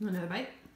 Another é vai.